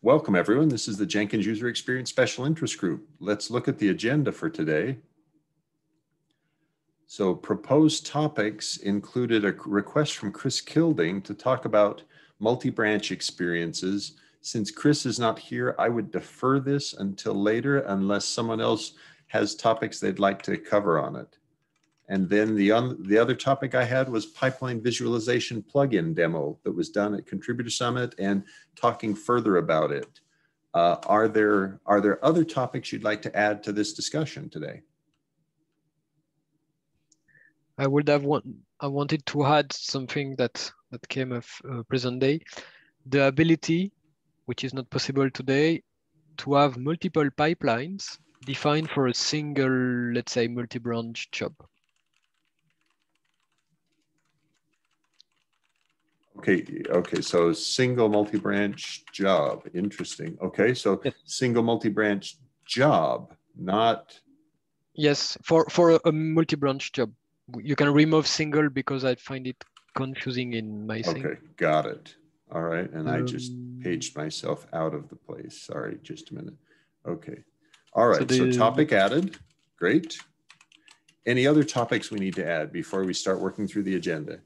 Welcome everyone. This is the Jenkins User Experience Special Interest Group. Let's look at the agenda for today. So proposed topics included a request from Chris Kilding to talk about multi-branch experiences. Since Chris is not here, I would defer this until later unless someone else has topics they'd like to cover on it. And then the, the other topic I had was pipeline visualization plugin demo that was done at Contributor Summit and talking further about it. Uh, are, there, are there other topics you'd like to add to this discussion today? I would have want, I wanted to add something that, that came of uh, present day. The ability, which is not possible today, to have multiple pipelines defined for a single, let's say, multi-branch job. Okay, okay, so single multi-branch job, interesting. Okay, so yes. single multi-branch job, not... Yes, for, for a, multi-branch job. You can remove single because I find it confusing in my thing. Okay, got it. All right, and um, I just um, paged myself out of the place. Sorry, just a minute. Okay. All right, so, the, so topic added, great. Any other topics we need to add before we start working through the agenda?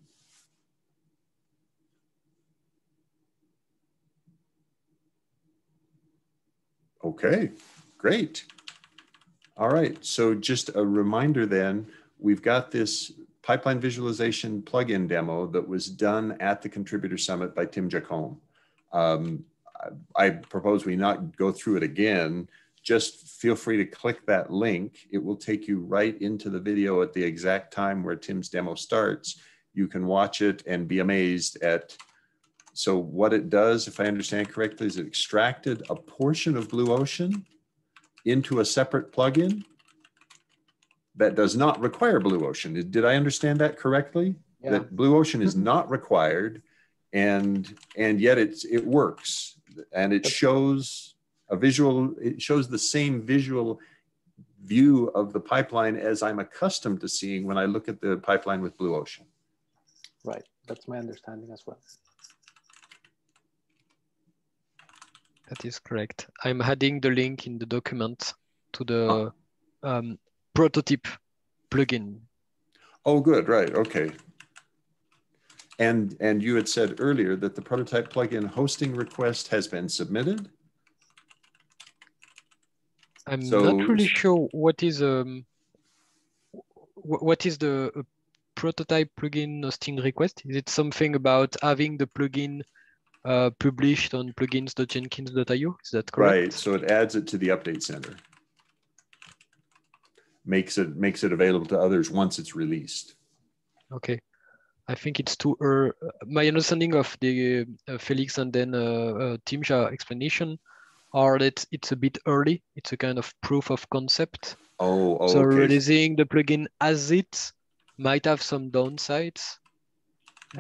Okay, great. All right, so just a reminder then, we've got this pipeline visualization plugin demo that was done at the Contributor Summit by Tim Jacomb. Um, I propose we not go through it again. Just feel free to click that link. It will take you right into the video at the exact time where Tim's demo starts. You can watch it and be amazed at so what it does, if I understand correctly, is it extracted a portion of Blue Ocean into a separate plugin that does not require Blue Ocean. Did I understand that correctly? Yeah. That Blue Ocean is mm-hmm. not required, and and yet it's it works, and it shows a visual. It shows the same visual view of the pipeline as I'm accustomed to seeing when I look at the pipeline with Blue Ocean. Right. That's my understanding as well. That is correct. I'm adding the link in the document to the oh. um, prototype plugin. Oh, good. Right. Okay. And and you had said earlier that the prototype plugin hosting request has been submitted. I'm so, not really sure what is um what is the uh, prototype plugin hosting request. Is it something about having the plugin uh, published on plugins.jenkins.io. Is that correct? Right. So it adds it to the update center. Makes it makes it available to others once it's released. Okay. I think it's too early. My understanding of the uh, Felix and then uh, uh, Timja explanation are that it's a bit early. It's a kind of proof of concept. Oh, oh so okay. releasing the plugin as it might have some downsides.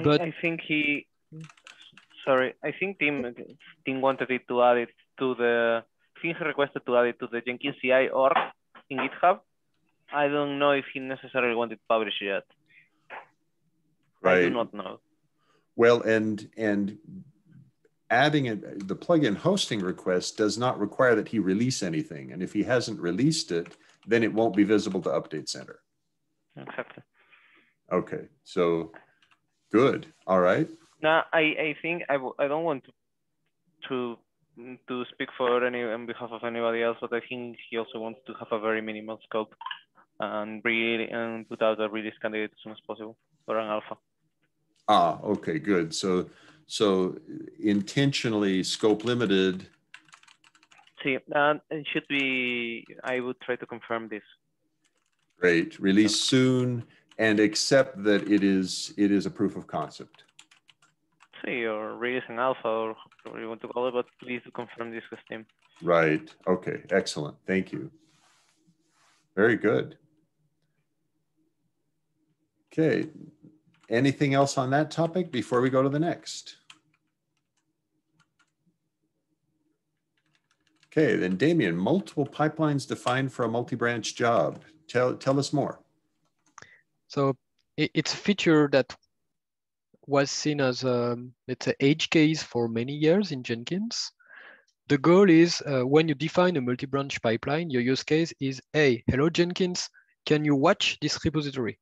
But I, I think he sorry, I think Tim Tim wanted it to add it to the Tim requested to add it to the Jenkins CI org in GitHub. I don't know if he necessarily wanted published yet. Right. I do not know. Well, and and adding it, the plugin hosting request does not require that he release anything. And if he hasn't released it, then it won't be visible to Update Center. Exactly. Okay, so good. All right. No, I, I think I, I don't want to, to to speak for any on behalf of anybody else, but I think he also wants to have a very minimal scope and really and put out a release candidate as soon as possible for an alpha. Ah, okay, good. So so intentionally scope limited. See, uh, it should be. I would try to confirm this. Great. Release soon, and accept that it is it is a proof of concept see, or releasing alpha, or whatever you want to call it, but please confirm this with Tim. Right. Okay. Excellent. Thank you. Very good. Okay. Anything else on that topic before we go to the next? Okay, then Damien, multiple pipelines defined for a multi-branch job. Tell, tell us more. So it's a feature that was seen as a, it's an edge case for many years in Jenkins. the goal is uh, when you define a multi-branch pipeline, your use case is, hey, hello Jenkins, can you watch this repository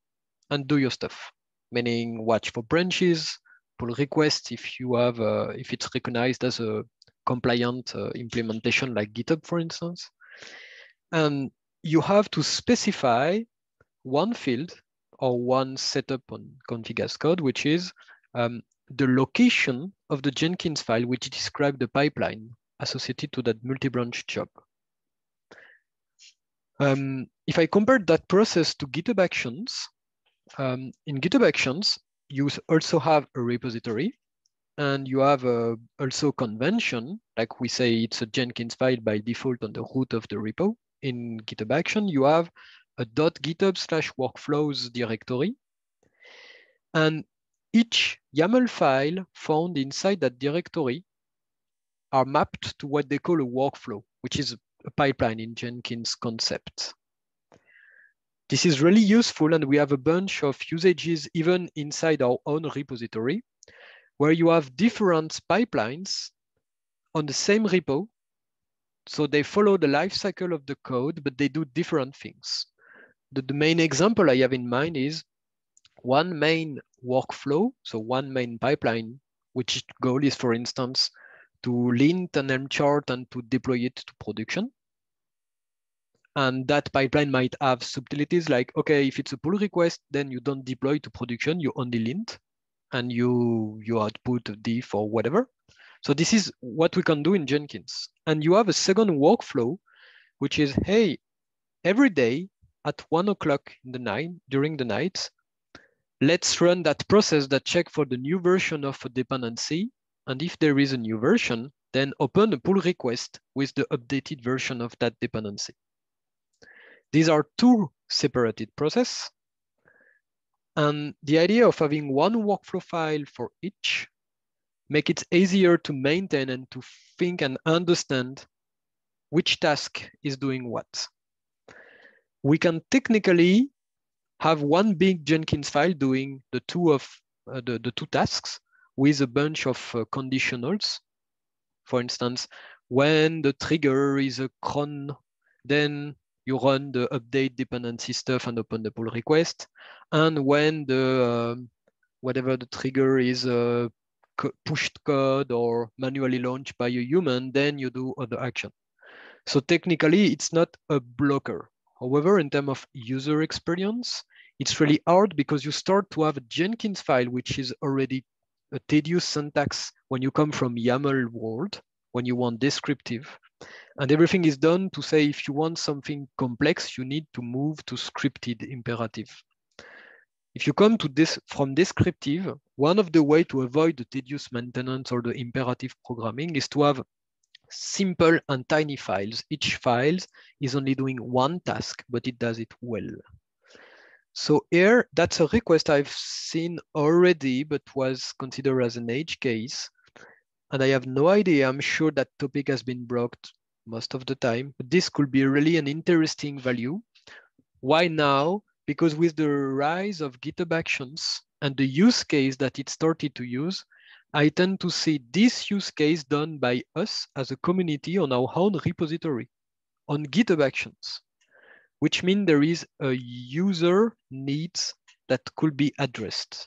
and do your stuff? Meaning watch for branches, pull requests if you have, uh, if it's recognized as a compliant uh, implementation like GitHub, for instance. And you have to specify one field or one setup on config as code, which is um, the location of the Jenkins file which describe the pipeline associated to that multi-branch job. Um, if I compare that process to GitHub Actions, um, in GitHub Actions, you also have a repository and you have a, also convention, like we say it's a Jenkins file by default on the root of the repo. In GitHub Action, you have a .github slash workflows directory. And each YAML file found inside that directory are mapped to what they call a workflow, which is a pipeline in Jenkins concept. This is really useful and we have a bunch of usages even inside our own repository where you have different pipelines on the same repo. So they follow the life cycle of the code, but they do different things. The, the main example I have in mind is one main workflow, so one main pipeline, which goal is, for instance, to lint an Helm chart and to deploy it to production. And that pipeline might have subtleties like, okay, if it's a pull request, then you don't deploy to production, you only lint and you, you output a diff or whatever. So this is what we can do in Jenkins. And you have a second workflow, which is, hey, every day at one o'clock in the night, during the night, let's run that process that check for the new version of a dependency and if there is a new version, then open a pull request with the updated version of that dependency. These are two separated processes. And the idea of having one workflow file for each make it easier to maintain and to think and understand which task is doing what. We can technically have one big Jenkins file doing the two of uh, the, the two tasks, with a bunch of uh, conditionals. For instance, when the trigger is a cron, then you run the update dependency stuff and open the pull request. And when the um, whatever the trigger is uh, pushed code or manually launched by a human, then you do other action. So technically, it's not a blocker. However, in terms of user experience, it's really hard because you start to have a Jenkins file, which is already a tedious syntax when you come from YAML world, when you want descriptive. And everything is done to say if you want something complex, you need to move to scripted imperative. If you come to this from descriptive, one of the way to avoid the tedious maintenance or the imperative programming is to have simple and tiny files. Each file is only doing one task, but it does it well. So here, that's a request I've seen already, but was considered as an edge case. And I have no idea, I'm sure that topic has been blocked most of the time, but this could be really an interesting value. Why now? Because with the rise of GitHub Actions and the use case that it started to use, I tend to see this use case done by us as a community on our own repository on GitHub Actions which means there is a user needs that could be addressed.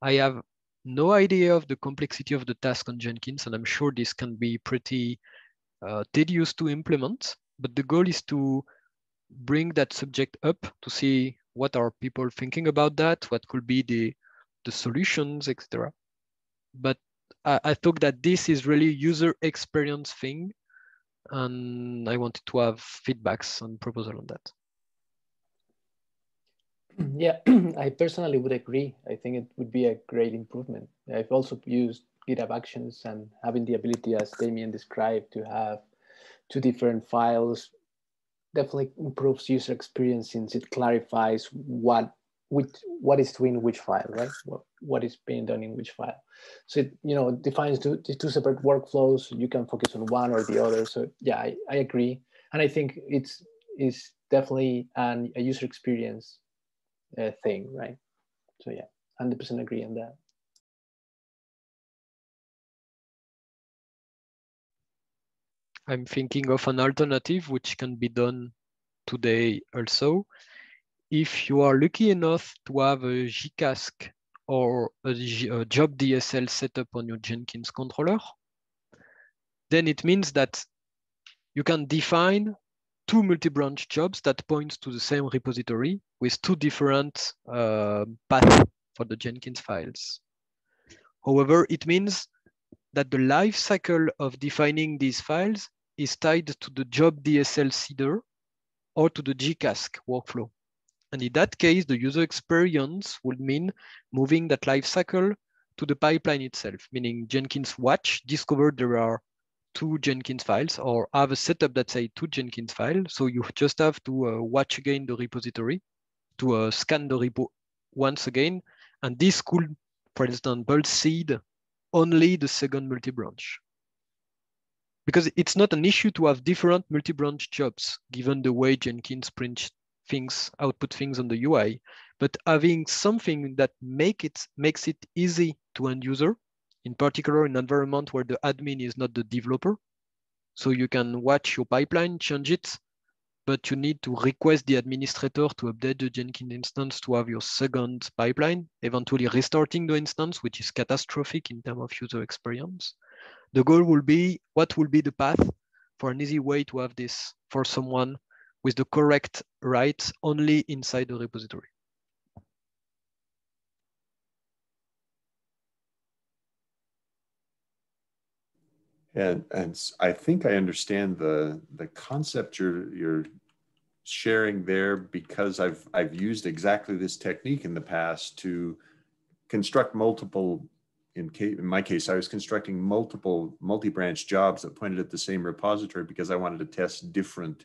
I have no idea of the complexity of the task on Jenkins, and I'm sure this can be pretty uh, tedious to implement, but the goal is to bring that subject up to see what are people thinking about that, what could be the, the solutions, etc. But I, I thought that this is really user experience thing and I wanted to have feedbacks and proposal on that. Yeah, I personally would agree. I think it would be a great improvement. I've also used GitHub Actions and having the ability, as Damien described, to have two different files definitely improves user experience since it clarifies what which what is doing which file, right? What, what is being done in which file. So it, you know, defines two, two separate workflows. You can focus on one or the other. So yeah, I, I agree. And I think it's is definitely an, a user experience uh, thing, right? So yeah, 100% agree on that. I'm thinking of an alternative which can be done today also. If you are lucky enough to have a JCasC or a, job DSL setup on your Jenkins controller, then it means that you can define two multi-branch jobs that point to the same repository with two different uh, paths for the Jenkins files. However, it means that the life cycle of defining these files is tied to the job DSL seeder or to the JCasC workflow. And in that case, the user experience would mean moving that life cycle to the pipeline itself, meaning Jenkins watch, discover there are two Jenkins files or have a setup that say two Jenkins files. So you just have to uh, watch again the repository to uh, scan the repo once again. And this could, for example, seed only the second multi-branch. Because it's not an issue to have different multi-branch jobs, given the way Jenkins prints things, output things on the UI, but having something that make it makes it easy to end user in particular in environment where the admin is not the developer. So you can watch your pipeline, change it, but you need to request the administrator to update the Jenkins instance to have your second pipeline, eventually restarting the instance, which is catastrophic in terms of user experience. The goal will be what will be the path for an easy way to have this for someone with the correct rights only inside the repository. And, and I think I understand the the concept you're you're sharing there because I've I've used exactly this technique in the past to construct multiple in, case, in my case I was constructing multiple multi-branch jobs that pointed at the same repository because I wanted to test different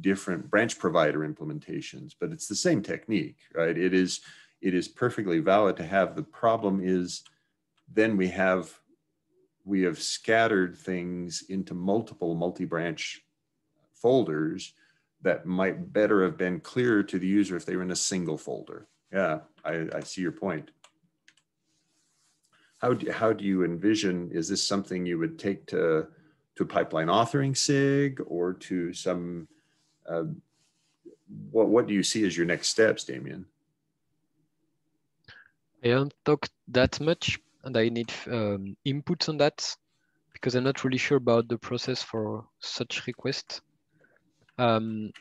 different branch provider implementations but it's the same technique right it is it is perfectly valid to have the problem is then we have we have scattered things into multiple multi-branch folders that might better have been clearer to the user if they were in a single folder. Yeah, I, I see your point. How do, how do you envision, is this something you would take to, to pipeline authoring SIG or to some, uh, what, what do you see as your next steps, Damien? I don't talk that much, and I need um, inputs on that because I'm not really sure about the process for such requests. Um,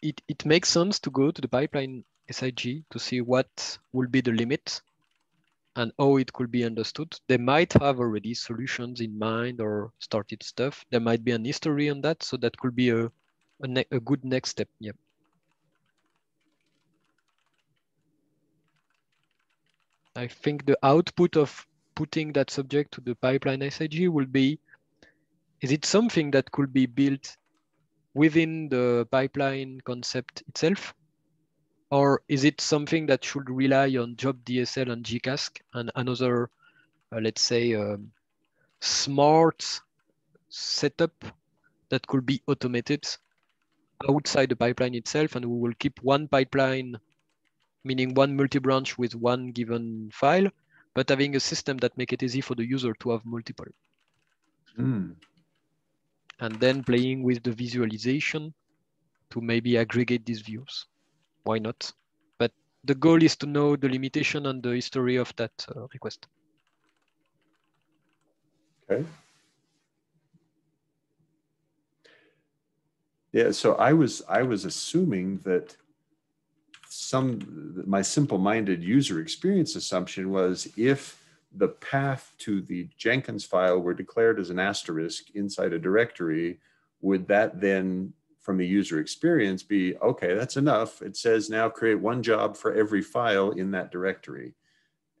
it, it makes sense to go to the pipeline SIG to see what will be the limit and how it could be understood. They might have already solutions in mind or started stuff. There might be an history on that, so that could be a, a, a good next step. Yeah. I think the output of putting that subject to the pipeline SIG will be, is it something that could be built within the pipeline concept itself? Or is it something that should rely on job DSL and JCasC and another, uh, let's say, um, smart setup that could be automated outside the pipeline itself and we will keep one pipeline, meaning one multi-branch with one given file, but having a system that make it easy for the user to have multiple. Mm. And then playing with the visualization to maybe aggregate these views. Why not? But the goal is to know the limitation and the history of that uh, request. Okay. Yeah, so I was I was assuming that some my simple-minded user experience assumption was if the path to the Jenkins file were declared as an asterisk inside a directory, would that then from the user experience be, okay, that's enough. It says now create one job for every file in that directory.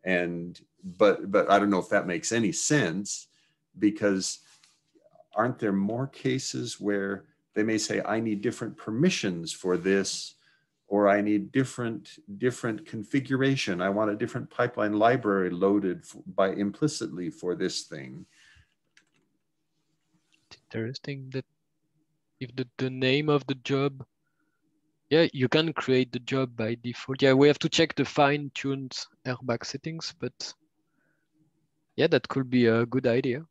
And, but, but I don't know if that makes any sense because aren't there more cases where they may say, I need different permissions for this or I need different different configuration. I want a different pipeline library loaded by implicitly for this thing. Interesting that if the, the name of the job, yeah, you can create the job by default. Yeah, we have to check the fine-tuned RBAC settings, but yeah, that could be a good idea.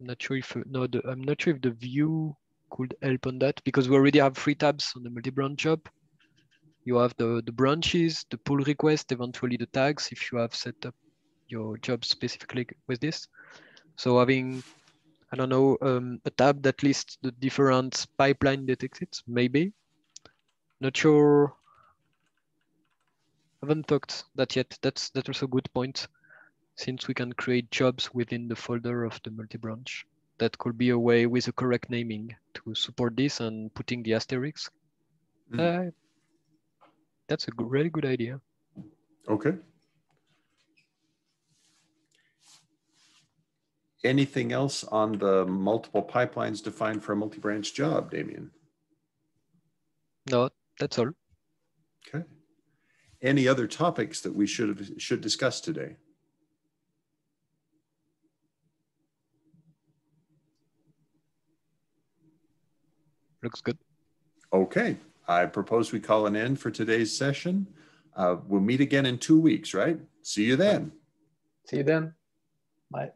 Not sure if no, the, I'm not sure if the view could help on that because we already have three tabs on the multi-branch job. You have the, the branches, the pull request, eventually the tags if you have set up your job specifically with this. So having, I don't know, um, a tab that lists the different pipeline detected, maybe. Not sure. Haven't talked that yet. That's that's also a good point, since we can create jobs within the folder of the multi-branch. That could be a way with the correct naming to support this and putting the asterisks. Mm. Uh, that's a really good idea. Okay. Anything else on the multiple pipelines defined for a multi-branch job, Damien? No, that's all. Okay. Any other topics that we should should discuss today? Looks good. Okay. I propose we call an end for today's session. Uh, we'll meet again in two weeks, right? See you then. See you then. Bye.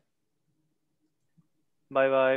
Bye bye.